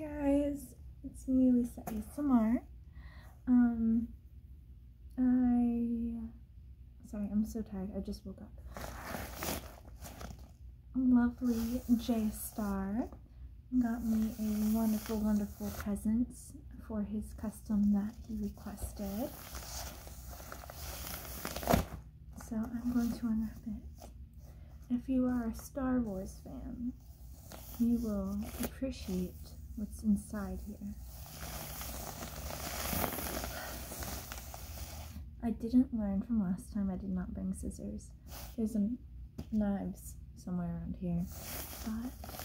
guys, it's me, Lisa ASMR. Um, I, sorry, I'm so tired. I just woke up. Lovely J Star got me a wonderful, wonderful present for his custom that he requested. So I'm going to unwrap it. If you are a Star Wars fan, you will appreciate what's inside here. I didn't learn from last time I did not bring scissors. There's some knives somewhere around here, but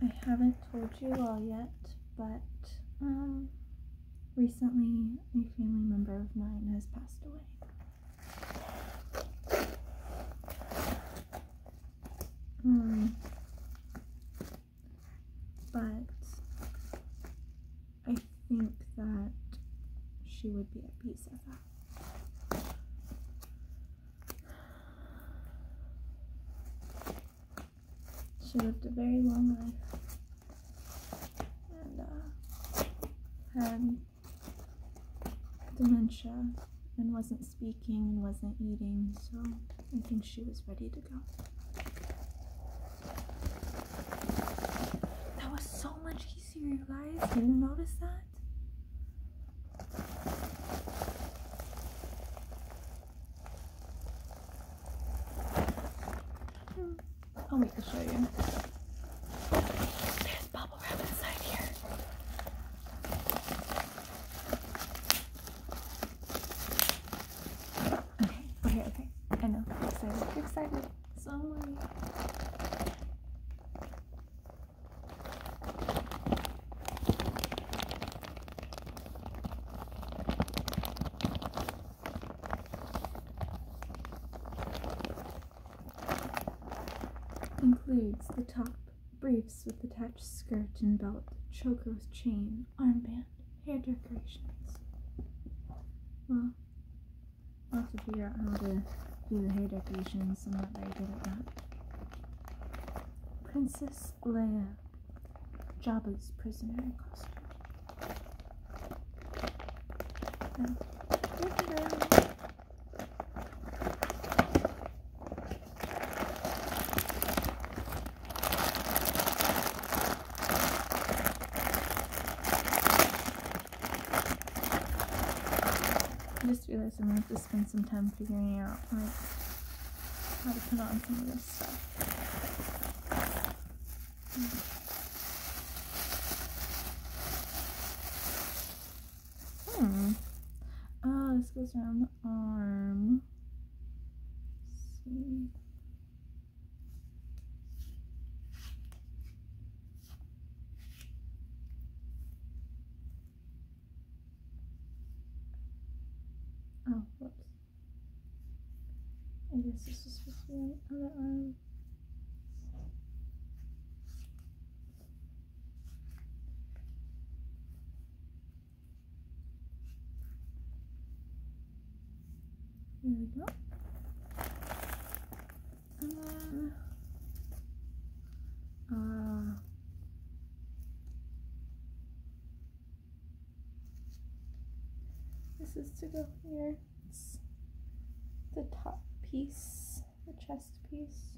I haven't told you all yet, but um, recently a family member of mine has passed away. Um, but I think that she would be at peace at that. She lived a very long life and uh, had dementia and wasn't speaking and wasn't eating, so I think she was ready to go. That was so much easier, you guys. Did you notice that? Hmm. Wait to show you. There's bubble wrap inside here. Okay, okay, okay. I know. You're excited. You're excited. So am Includes the top briefs with attached skirt and belt, choker with chain, armband, hair decorations. Well, I'll have to figure out how to do the hair decorations. I'm not very good at that. Princess Leia, Jabba's prisoner costume. And ta-da! I just realized I'm gonna have to spend some time figuring out like how to put on some of this stuff. Hmm. Oh, this goes around the arm. Oh, whoops. I guess this is supposed to be on the other arm. There we go. And then, uh, is to go here. It's the top piece, the chest piece.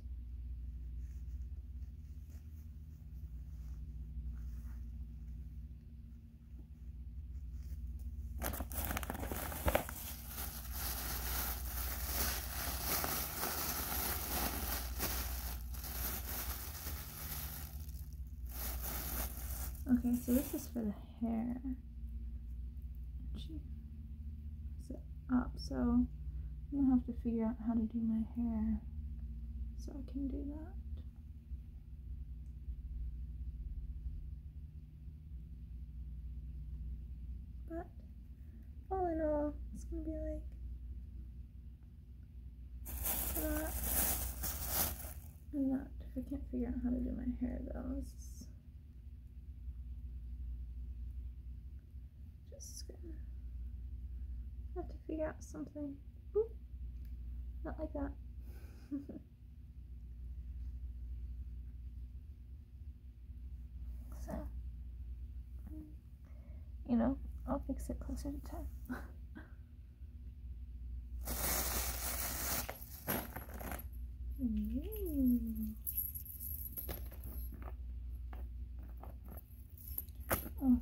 Okay, so this is for the hair. Gee. up, so I'm gonna have to figure out how to do my hair so I can do that. But all in all, it's gonna be like that and that. If I can't figure out how to do my hair though, just gonna have to figure out something. Boop. Not like that. so, you know, I'll fix it closer to time. Oh,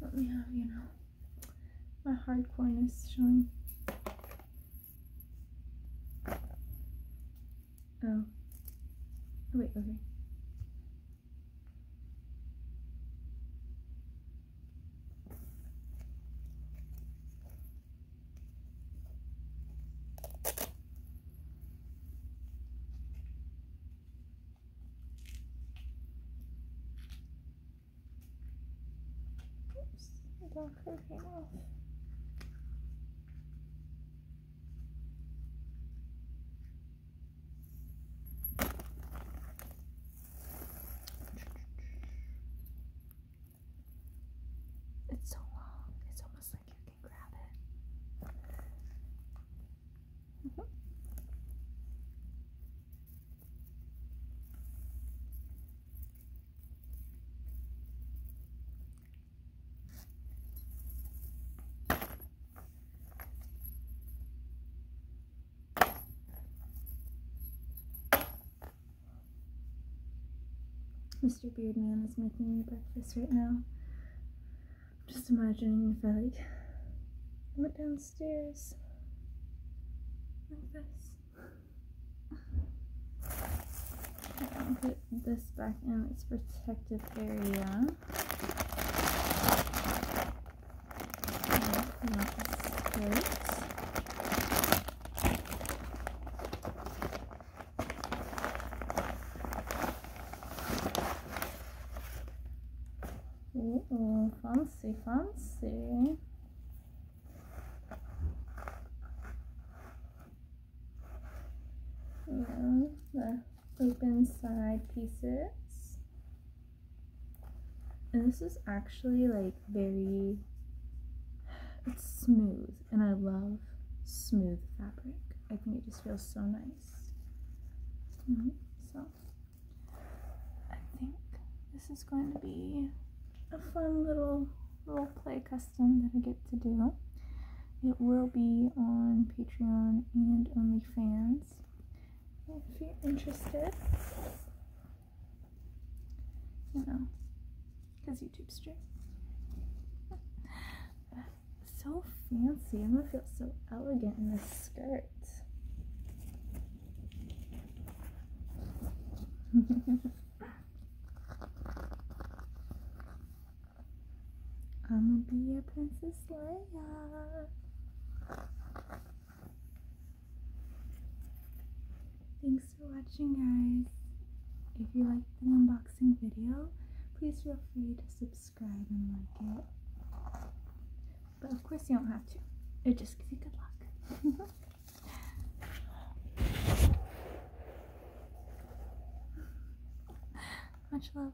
let me have, you know, my hardcoreness showing. Oh. oh. Wait, okay. Oops, the darker came off. It's so long, it's almost like you can grab it. Mhm. Mr. Beardman is making me breakfast right now. I'm just imagining if I like went downstairs like this. I'll put this back in its protective area. And not the skirt. Ooh, fancy, fancy. Yeah, the open side pieces. And this is actually like very, it's smooth, and I love smooth fabric. I think it just feels so nice. Mhm, So, I think this is going to be a fun little role play custom that I get to do. It will be on Patreon and OnlyFans interested. You know, because YouTube's strict. so fancy. I'm gonna feel so elegant in this skirt. I'm gonna be a Princess Leia. Thanks for watching, guys. If you liked the unboxing video, please feel free to subscribe and like it. But of course, you don't have to. It just gives you good luck. Much love.